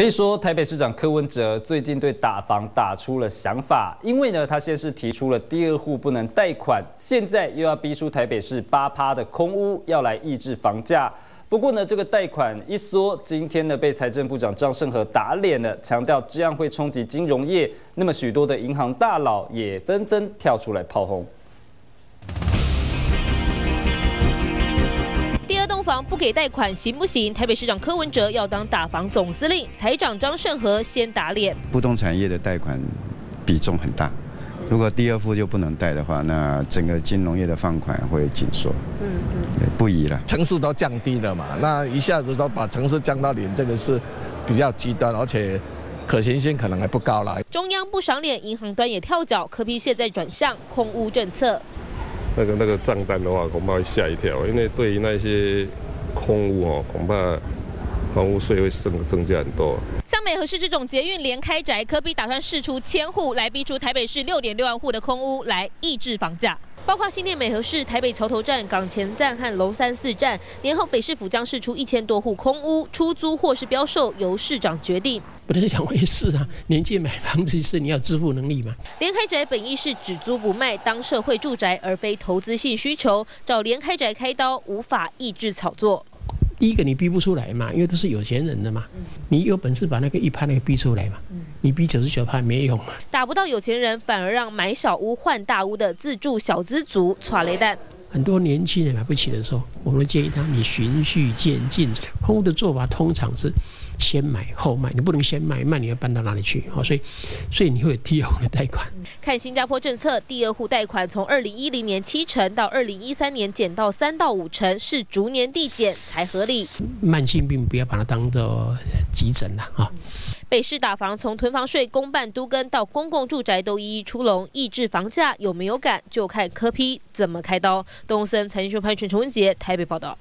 可以说，台北市长柯文哲最近对打房打出了想法，因为呢，他先是提出了第二户不能贷款，现在又要逼出台北市八趴的空屋，要来抑制房价。不过呢，这个贷款一缩，今天呢被财政部长张胜和打脸了，强调这样会冲击金融业。那么许多的银行大佬也纷纷跳出来炮轰。房不给贷款行不行？台北市长柯文哲要当打房总司令，财长张盛和先打脸。不动产业的贷款比重很大，如果第二户就不能贷的话，那整个金融业的放款会紧缩。嗯嗯，不宜了，层数都降低了嘛，那一下子说把层数降到零，这个是比较极端，而且可行性可能还不高了。中央不赏脸，银行端也跳脚，柯批现在转向空屋政策。那个那个账单的话，恐怕会吓一跳，因为对于那些空屋哦，恐怕房屋税会增增加很多。像美和市这种捷运连开宅，科比打算试出千户来逼出台北市六点六万户的空屋，来抑制房价。包括新店美和市、台北桥头站、港前站和龙山寺站，年后北市府将试出一千多户空屋出租或是标售，由市长决定。不是两回事啊！年纪买房子是你要支付能力嘛？连开宅本意是只租不卖，当社会住宅，而非投资性需求。找连开宅开刀，无法抑制炒作。第一个你逼不出来嘛，因为都是有钱人的嘛。你有本事把那个一拍那个逼出来嘛。你逼九十九拍没用嘛。打不到有钱人，反而让买小屋换大屋的自住小资族耍雷弹。很多年轻人买不起的时候，我们建议他你循序渐进。空屋的做法通常是先买后卖，你不能先卖，卖你要搬到哪里去？好，所以所以你会有第二户的贷款。看新加坡政策，第二户贷款从二零一零年七成到二零一三年减到三到五成，是逐年递减才合理。慢性病不要把它当做急诊了啊。北市打房从囤房税、公办都跟到公共住宅都一一出笼，抑制房价有没有感，就看柯批怎么开刀。东森财经新闻潘全陈文杰台北报道。